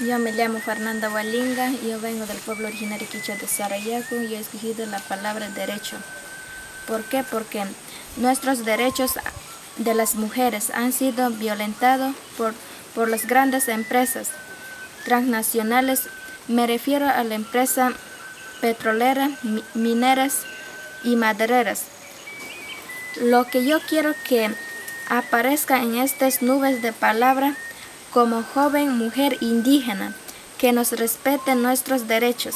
Yo me llamo Fernanda Walinga, yo vengo del pueblo originario quichua de Sarayaku y he escogido la palabra derecho. ¿Por qué? Porque nuestros derechos de las mujeres han sido violentados por, por las grandes empresas transnacionales. Me refiero a la empresa petrolera, mineras y madereras. Lo que yo quiero que aparezca en estas nubes de palabra como joven mujer indígena, que nos respete nuestros derechos.